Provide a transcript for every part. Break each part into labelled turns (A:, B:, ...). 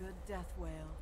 A: good death wail.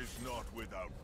A: is not without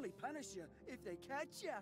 B: only punish you if they catch you.